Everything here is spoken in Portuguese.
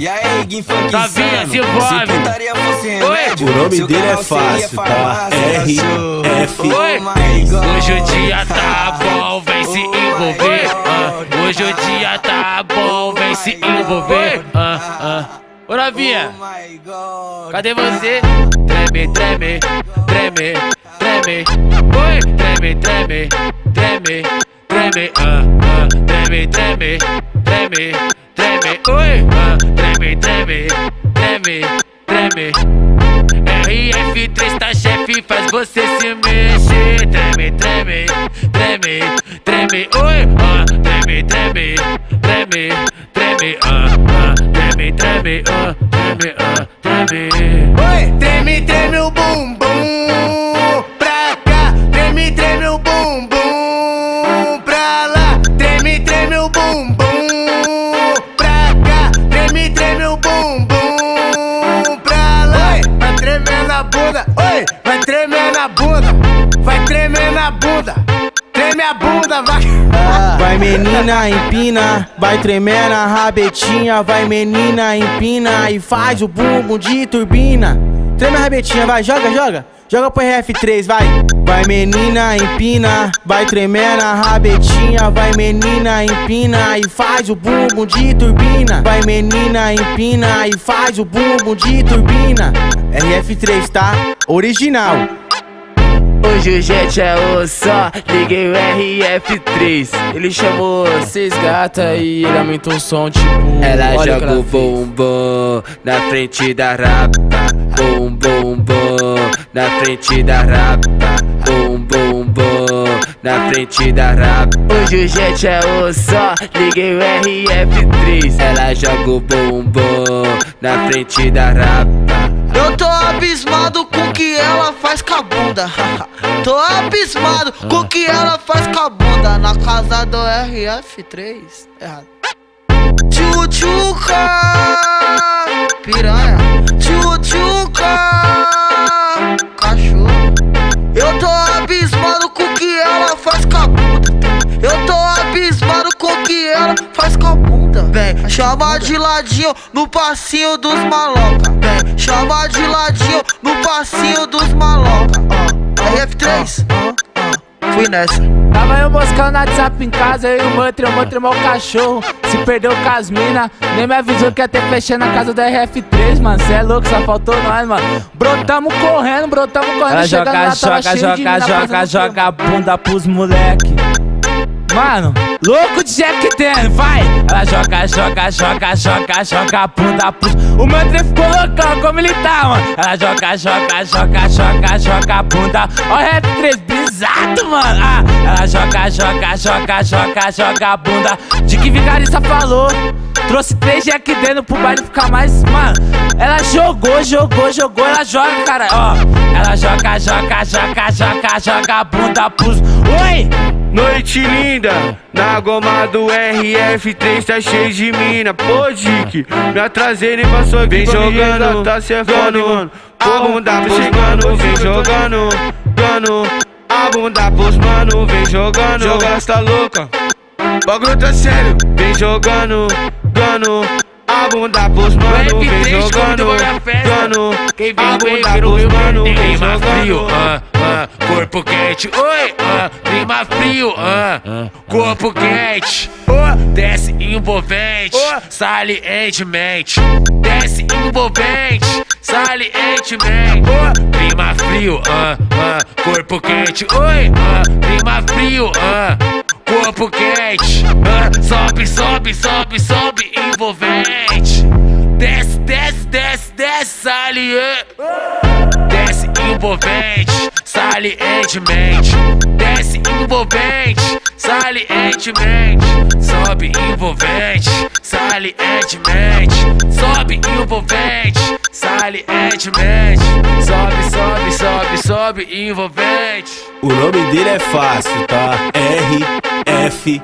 E aí, Gui Funk Novinha, se Se envolve. putaria fosse remédio O nome dele é fácil, tá? R. F. Oi. Oh. Hoje o dia tá bom, vem se Oh envolver. Ah. Hoje o dia tá bom, vem se Oh envolver. Ah, ah. Ô novinha, Oh my God. cadê você? Treme, treme, treme, treme. Oi, treme, treme, treme, treme. ah, ah. Treme, treme, treme, treme. Oi. Treme, treme, treme, treme. RF3 tá chefe, faz você se mexer. Treme, treme, treme, treme. Oi, ah, treme, treme, treme, treme. Ah, ah, treme, treme, ah, treme, ah, treme. Oi, treme, treme o vai tremer na bunda, treme a bunda, vai. Vai menina, empina, vai tremer na rabetinha, vai menina, empina e faz o bumbum de turbina. Treme a rabetinha, vai, joga, joga. Joga pro RF3, vai. Vai menina, empina, vai tremer na rabetinha, vai menina, empina e faz o bumbum de turbina. Vai menina, empina e faz o bumbum de turbina. RF3, tá? Original. Hoje o jet é o só, liguei o RF3 Ele chamou seis gata e ele aumentou o som tipo Ela joga o bumbum na frente da rapa, bum bum bum na frente da rapa, bum bum bum na frente da rapa. Hoje o jet é o só, liguei o RF3 Ela joga o bumbum na frente da rapa. Eu tô abismado com o que ela faz com a bunda. Tô abismado com o que ela faz com a bunda. Na casa do RF3. Errado. Tchutchuca, piranha. Tchutchuca, cachorro. Eu tô abismado com o que ela faz com a bunda. Eu tô abismado com o que ela faz com a bunda. Vem, chama de ladinho no passinho dos maloca. Vem, chama de ladinho no passinho fui nessa. Tava eu buscando WhatsApp em casa, eu e o Mantri, o Mantri é meu cachorro Se perdeu com as mina, nem me avisou que ia ter fechando na casa do RF3, mano Cê é louco, só faltou nós, mano Brotamos correndo, brotamos correndo Ela chegando joga, lá, tava joga, cheio de joga, mina joga, fazendo joga a bunda pros moleque. Mano, louco de Jack Ten, vai! Ela joga, joga, joga, joga, joga a bunda. O mantra ficou loucão, como ele tá, mano? Ela joga, joga, joga, joga, joga a bunda. Ó, o rap 3 brisado, mano. Ah, ela joga, joga, joga, joga, joga a bunda. De que vigarista falou? Trouxe três Jack dentro pro baile ficar mais. Mano, ela jogou, jogou, jogou, ela joga, cara. Ó, joga, joga, joga, joga, joga a bunda pros. Oi! Noite linda, na goma do RF3 tá cheio de mina. Pô, Dick, me atrasei nem passou. Vem jogando, tá cefando, mano. A bunda pros mano, vem jogando, jogando. A bunda pros mano, vem jogando. Jogar tá louca, bagulho tá sério. Vem jogando, jogando. A bunda pros mano, vem RF3 jogando, jogando. Quem A vem, vem, bunda pros mano, vem clima frio, jogando. ah, ah, corpo quente, oi, ah, clima frio, ah, corpo quente, oh, desce envolvente, salientemente, desce envolvente, salientemente, oh, clima frio, ah, ah, corpo quente, oi, ah, clima frio, ah, corpo quente, ah, sobe, sobe, sobe, sobe, envolvente, desce, saliente. Desce envolvente, salientemente. Desce envolvente, salientemente. Sobe envolvente, salientemente. Sobe envolvente, salientemente. Sobe, sobe, sobe, sobe envolvente. O nome dele é fácil, tá? R, F,